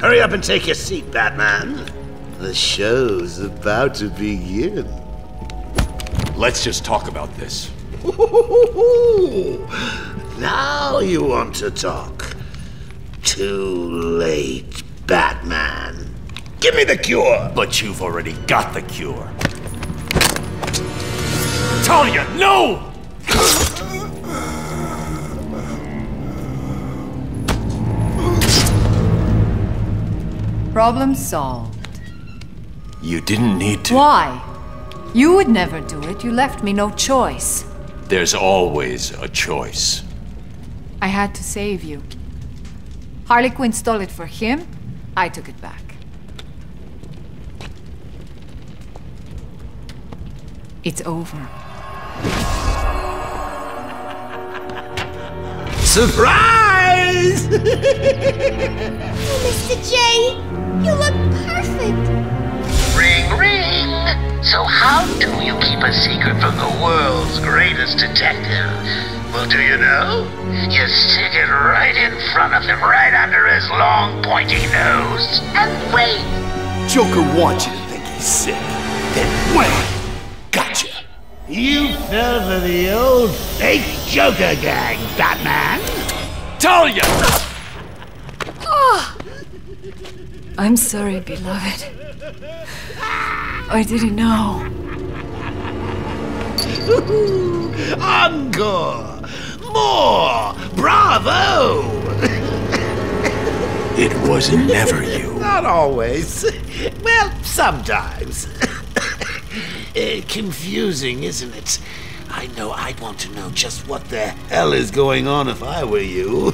Hurry up and take your seat, Batman. The show's about to begin. Let's just talk about this. Now you want to talk. Too late, Batman. Give me the cure! But you've already got the cure. Talia, no! Problem solved. You didn't need to. Why? You would never do it. You left me no choice. There's always a choice. I had to save you. Harley Quinn stole it for him. I took it back. It's over. Surprise! Mr. J, you look perfect. Ring, ring. So how do you keep a secret from the world's greatest detective? Well, do you know? You stick it right in front of him, right under his long, pointy nose, and wait. Joker wants you to think he's sick. Then wham! Gotcha. You fell for the old fake Joker gang, Batman. Tell Talia! I'm sorry, beloved. I didn't know. Encore! More! Bravo! It wasn't never you. Not always. Well, sometimes. Eh, confusing, isn't it? I know I'd want to know just what the hell is going on if I were you.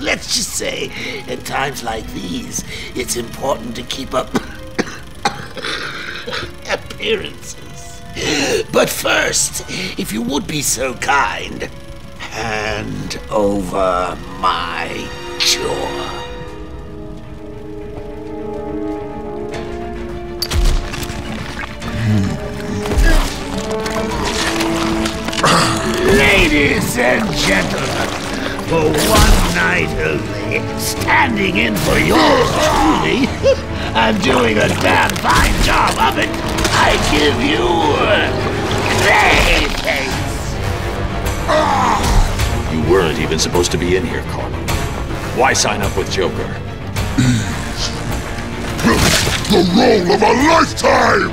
Let's just say, at times like these, it's important to keep up appearances. But first, if you would be so kind, hand over my cure. Ladies and gentlemen, for one night only, standing in for yours truly, I'm doing a damn fine job of it. I give you Clayface. You weren't even supposed to be in here, Carl. Why sign up with Joker? The role of a lifetime!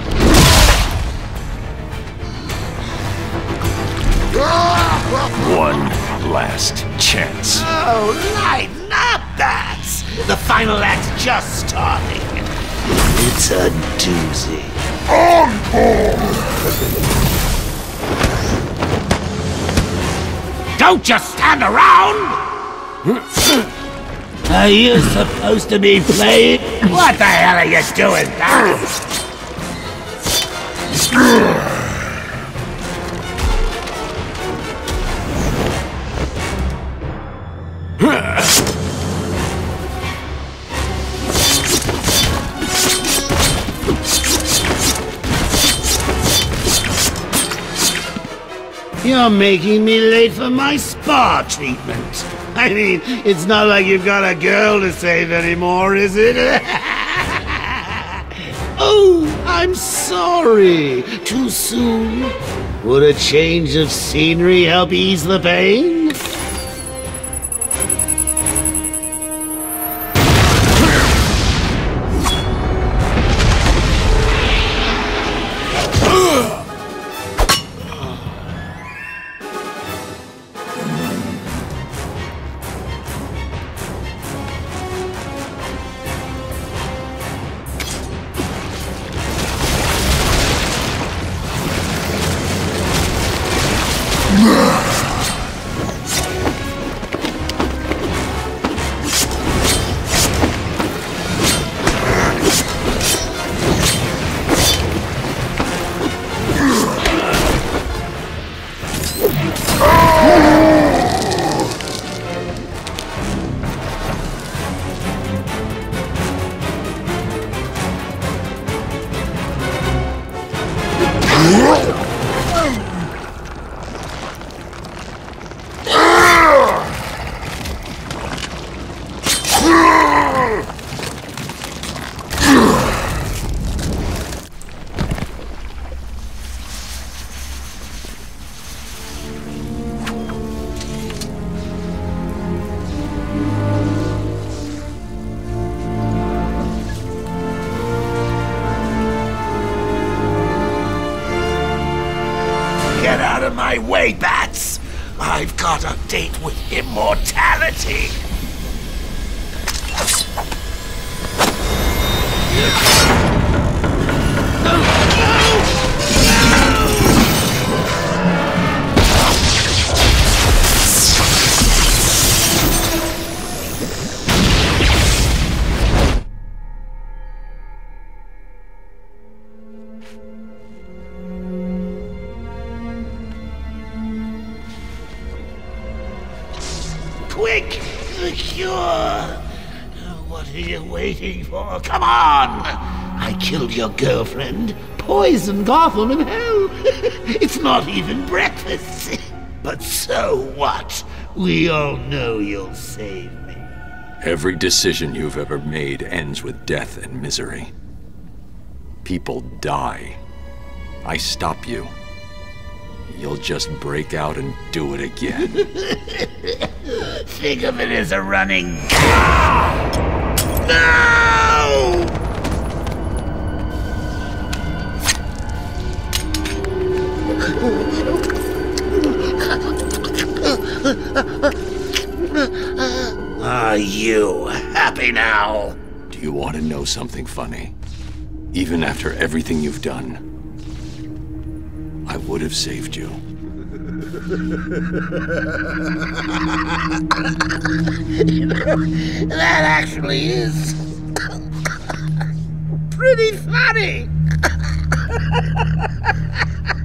One last chance. Oh, lighten up, bats! The final act's just starting. It's a doozy. Don't just stand around! Are you supposed to be playing? What the hell are you doing, bats? You're making me late for my spa treatment. I mean, it's not like you've got a girl to save anymore, is it? oh, I'm sorry. Too soon? Would a change of scenery help ease the pain? My way, Bats! I've got a date with immortality! Are you waiting for? Come on! I killed your girlfriend, poisoned Gotham and hell. it's not even breakfast. but so what? We all know you'll save me. Every decision you've ever made ends with death and misery. People die. I stop you. You'll just break out and do it again. Think of it as a running. No! Are you happy now? Do you want to know something funny? Even after everything you've done, I would have saved you. That actually is pretty funny.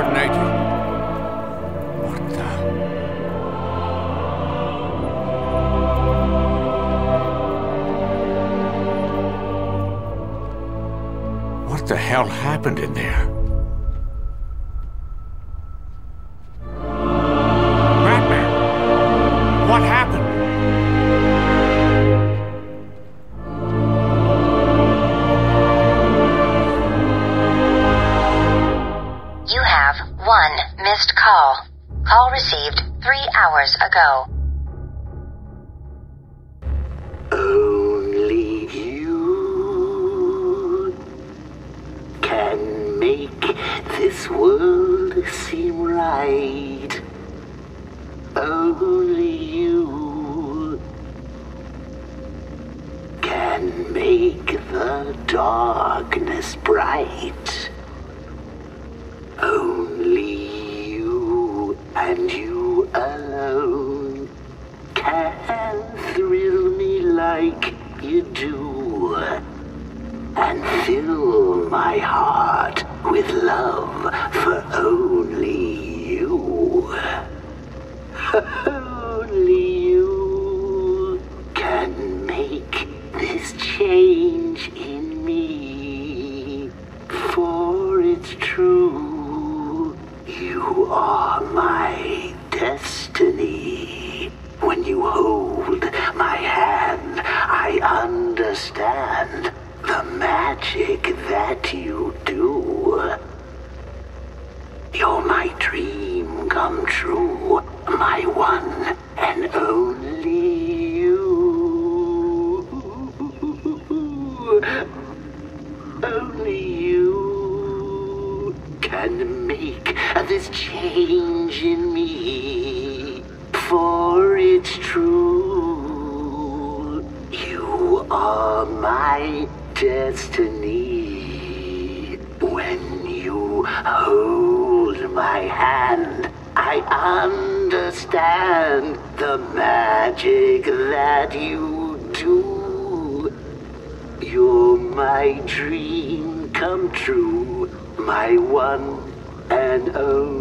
units coordinate. What the? What the hell happened in there? Batman! What happened? Only you can make the darkness bright. Come true, my one understand the magic that you do. You're my dream come true, my one and only.